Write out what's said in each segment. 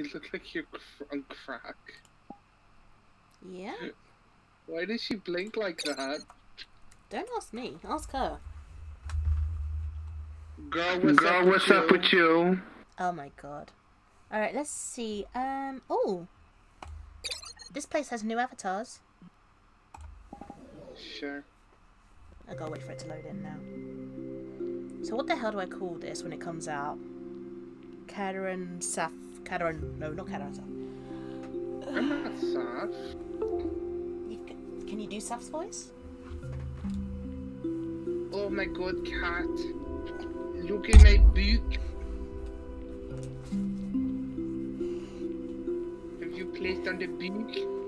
You look like you're cr- on crack. Yeah? Why does she blink like that? Don't ask me. Ask her. Girl, what's Girl, up what's with up you? with you? Oh my god. Alright, let's see. Um, oh. This place has new avatars. Sure. I gotta wait for it to load in now. So what the hell do I call this when it comes out? Kataran Saf... Kataran... No, not Kataran I'm not soft. You, can you do Saf's voice? Oh my god, cat. Look at my book. Have you placed on the book?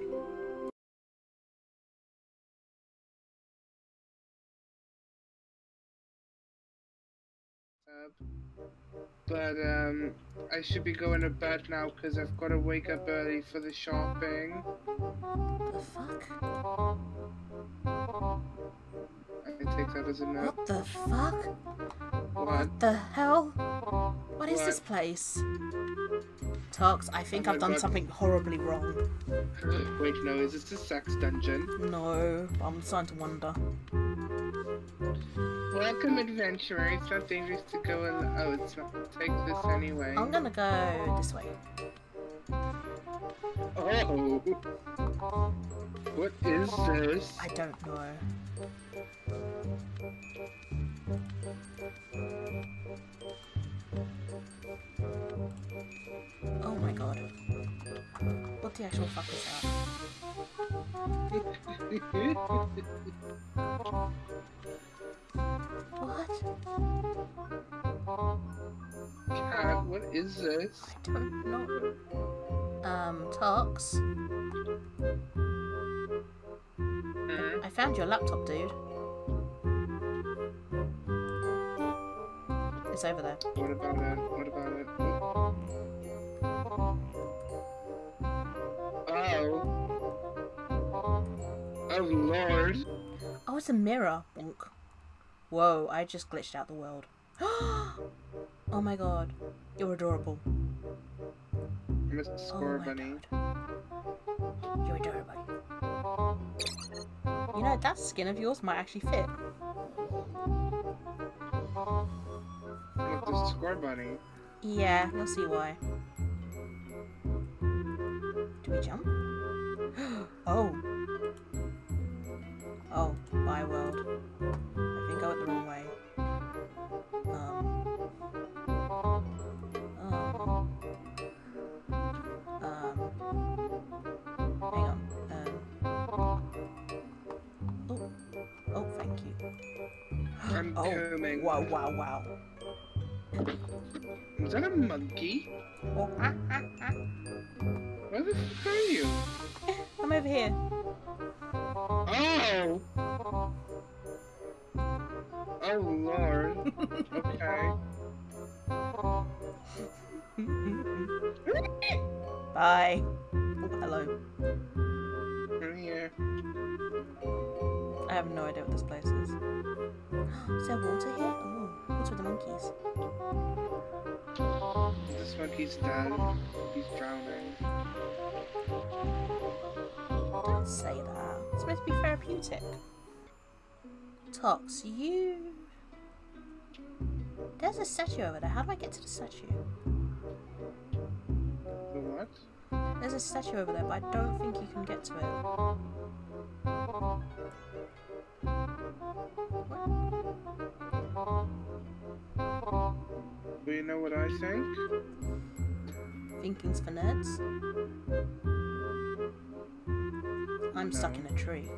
But um, I should be going to bed now because I've got to wake up early for the shopping. The fuck? I can take that as a no. What the fuck? What? What the hell? What is What? this place? Tox, I think Oh I've done God. something horribly wrong. Wait, no, is this a sex dungeon? No, I'm starting to wonder. Welcome, adventurer. It's not dangerous to go alone. Oh, it's not. Take this anyway. I'm gonna go this way. Oh. What is this? I don't know. Oh my god. What the actual fuck is that? Cat, what is this? I don't know. Um, Tox, Hmm? I found your laptop, dude. It's over there. What about it? What about it? Oh. Oh, Lord. Oh, it's a mirror. Bonk. Whoa, I just glitched out the world. oh my god. You're adorable. A Oh my bunny. god. You're adorable. You know, that skin of yours might actually fit. With the score bunny. Yeah, you'll see why. Do we jump? oh. Oh, my world. I'm Oh, coming. wow, wow, wow. Is that a monkey? Oh, ah, ah, ah. Where the fuck are you? I'm over here. Oh! Oh, Lord. Okay. Bye. Oh, hello. I'm here. I have no idea what this place is. Is there water here? Oh, what's with the monkeys? This monkey's dead. He's drowning. Don't say that. It's supposed to be therapeutic. Tox, you. There's a statue over there. How do I get to the statue? The what? There's a statue over there, but I don't think you can get to it. Know what I think? Thinking's for nerds. I'm stuck in a tree.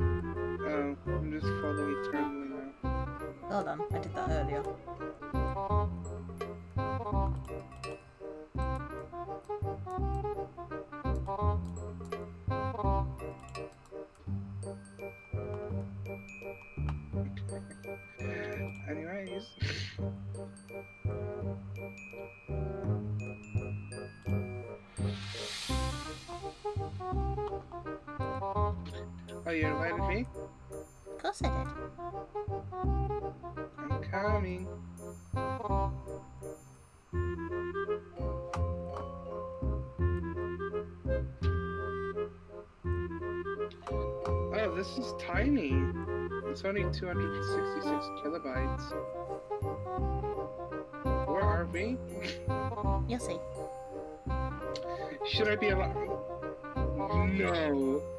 Oh, I'm just falling eternally now. Well done. I did that earlier. Anyways. Oh, you invited me? Of course I did. I'm coming. Oh, this is tiny. It's only 266 kilobytes. Where are we? You'll see. Should I be allowed? No.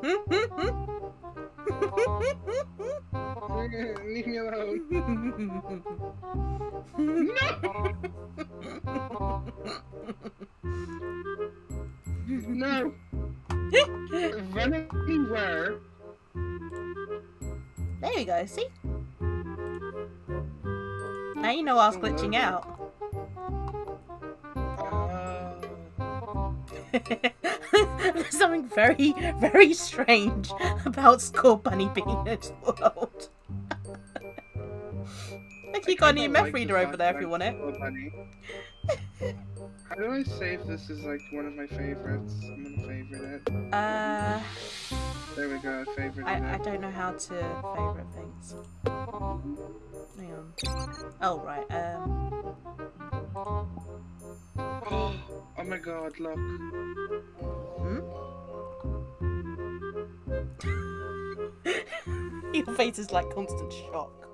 Leave me alone. No! No! Run anywhere. there you go, see? Now you know I was glitching out. Uh, something very, very strange about Skull Bunny being in this world. Look, you got a new meth like reader over there if you want it. How do I save this as like one of my favorites? I'm gonna favorite it. Uh, There we go, I favorited I, I don't know how to favorite things. Hang on. Oh, right, um. oh my god, look. Your face is like constant shock.